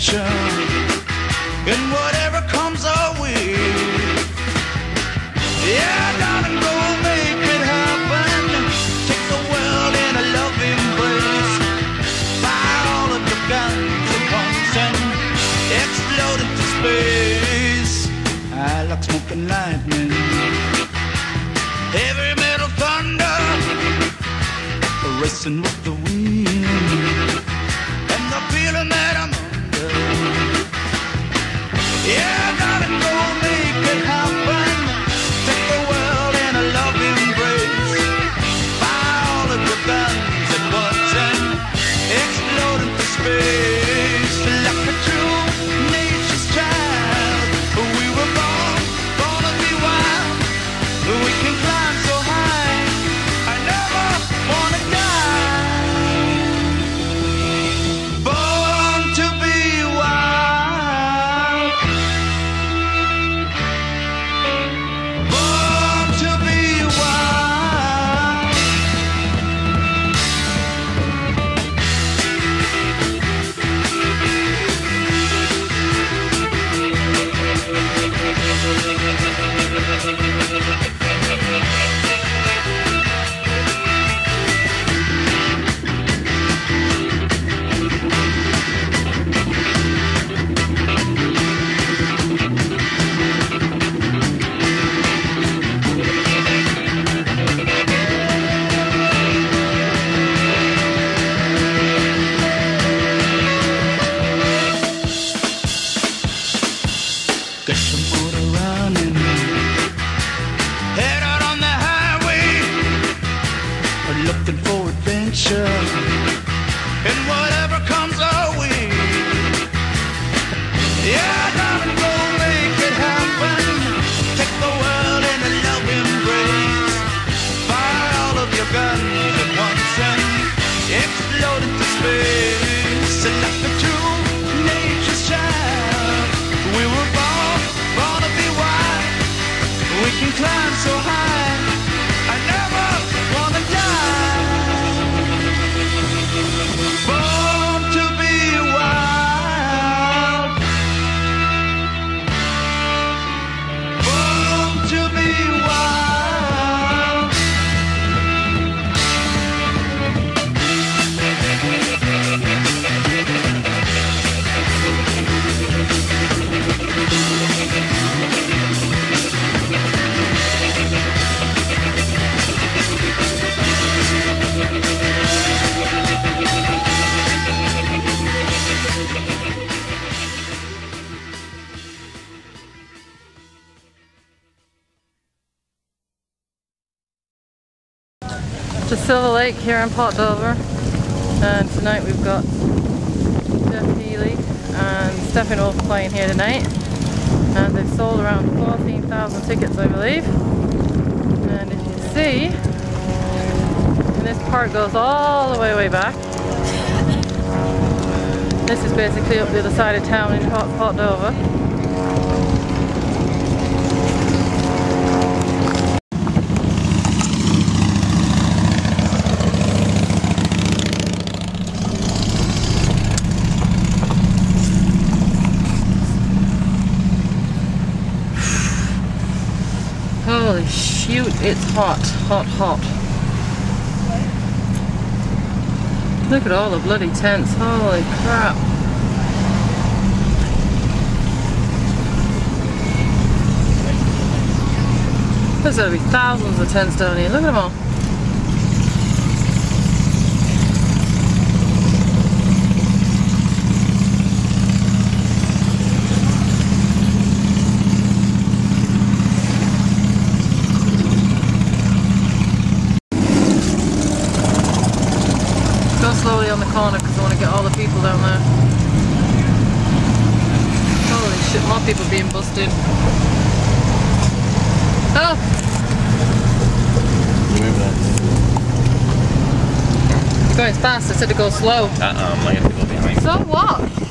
adventure. And whatever comes our way. Yeah, darling, go make it happen. Take the world in a loving embrace. Fire all of your guns at once and explode into space. I like smoking lightning. Heavy metal thunder, racing with Get your motor running. Head out on the highway, looking for adventure. And whatever to Silver Lake here in Port Dover. And tonight we've got Jeff Healey and Steppenwolf playing here tonight. And they've sold around 14,000 tickets I believe. And if you see and this part goes all the way way back. This is basically up the other side of town in Port, Port Dover hot, hot, hot. Look at all the bloody tents, holy crap. There's gotta be thousands of tents down here, look at them all. Go slowly on the corner because I want to get all the people down there. Holy shit, more people being busted. Ah. Oh! Move that. You're going fast, I said to go slow. Uh-uh, I have to go behind. So what?